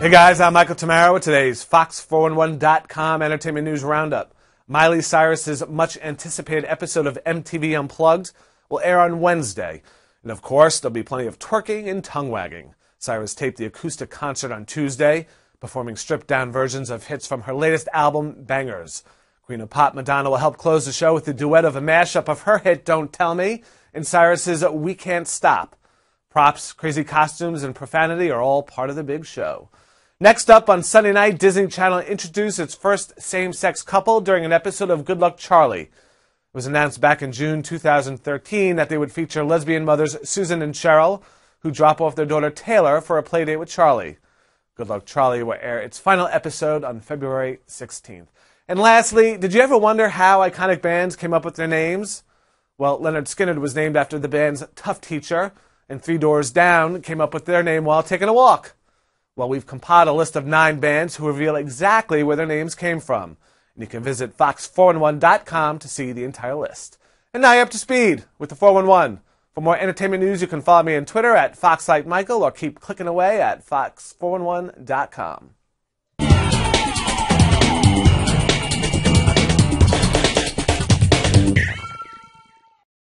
Hey guys, I'm Michael Tamara with today's Fox411.com Entertainment News Roundup. Miley Cyrus's much anticipated episode of MTV Unplugged will air on Wednesday. And of course, there'll be plenty of twerking and tongue wagging. Cyrus taped the acoustic concert on Tuesday, performing stripped down versions of hits from her latest album, Bangerz. Queen of Pop Madonna will help close the show with the duet of a mashup of her hit, Don't Tell Me, and Cyrus's We Can't Stop. Props, crazy costumes, and profanity are all part of the big show. Next up on Sunday night, Disney Channel introduced its first same sex couple during an episode of Good Luck Charlie. It was announced back in June 2013 that they would feature lesbian mothers Susan and Cheryl, who drop off their daughter Taylor for a playdate with Charlie. Good Luck Charlie will air its final episode on February 16th. And lastly, did you ever wonder how iconic bands came up with their names? Well, Lynyrd Skynyrd was named after the band's tough teacher, and Three Doors Down came up with their name while taking a walk. Well, we've compiled a list of nine bands who reveal exactly where their names came from. And you can visit fox411.com to see the entire list. And now you're up to speed with the 411. For more entertainment news, you can follow me on Twitter at FoxLightMichael or keep clicking away at fox411.com.